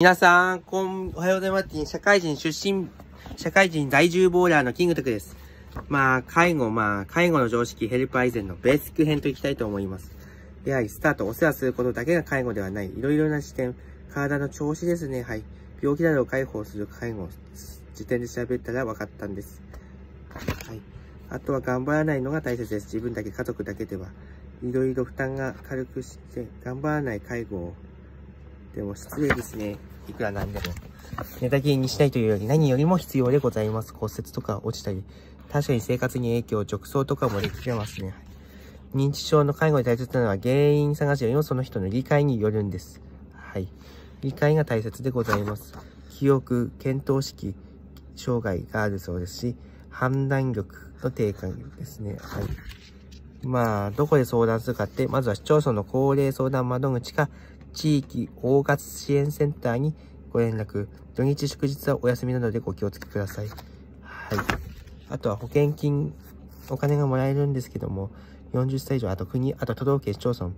皆さん、こん、おはようございます。社会人出身、社会人在住ボーラーのキングテクです。まあ、介護、まあ、介護の常識、ヘルパー以前のベーシック編といきたいと思います。やはり、スタート、お世話することだけが介護ではない、いろいろな視点、体の調子ですね、はい。病気などを解放する介護、時点で喋ったら分かったんです。はい。あとは頑張らないのが大切です。自分だけ、家族だけでは。いろいろ負担が軽くして、頑張らない介護をでも失礼ですね。いくらなんでも。寝たきりにしないというより何よりも必要でございます。骨折とか落ちたり、確かに生活に影響、直送とかもできてますね。認知症の介護で大切なのは原因探しよりもその人の理解によるんです。はい。理解が大切でございます。記憶、検討式、障害があるそうですし、判断力の低下ですね。はい。まあ、どこで相談するかって、まずは市町村の高齢相談窓口か、地域包括支援センターにご連絡。土日祝日はお休みなのでご気をつけください。はい。あとは保険金、お金がもらえるんですけども、40歳以上、あと国、あと都道府県市町村、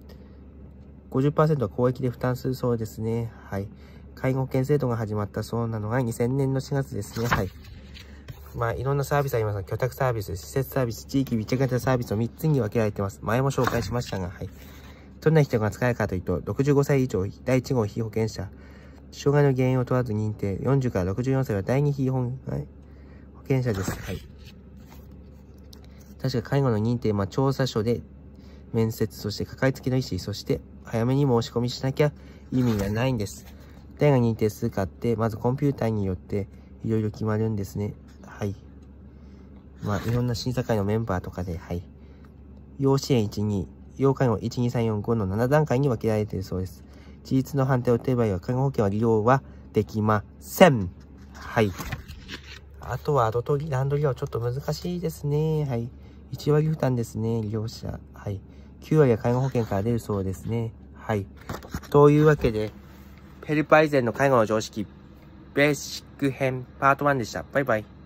50%は公益で負担するそうですね。はい。介護保険制度が始まったそうなのが2000年の4月ですね。はい。まあ、いろんなサービスありますが、居宅サービス、施設サービス、地域密着型サービスを3つに分けられてます。前も紹介しましたが、はい。どんな人が使えるかというと、65歳以上、第1号被保険者、障害の原因を問わず認定、40から64歳は第2被保,、険者です。はい。確か介護の認定、まあ、調査書で面接、そしてかかりつけの医師、そして早めに申し込みしなきゃ意味がないんです。誰が認定するかって、まずコンピューターによっていろいろ決まるんですね。はい。まあ、いろんな審査会のメンバーとかで、はい。要支援1、2、要介護1、2、3、4、5の7段階に分けられているそうです。事実の判定を受ける場合は、介護保険は利用はできません。はい。あとは、アドトリ、ランドリーはちょっと難しいですね。はい。1割負担ですね、利用者。はい。9割は介護保険から出るそうですね。はい。というわけで、ヘルパー以前の介護の常識、ベーシック編パート1でした。バイバイ。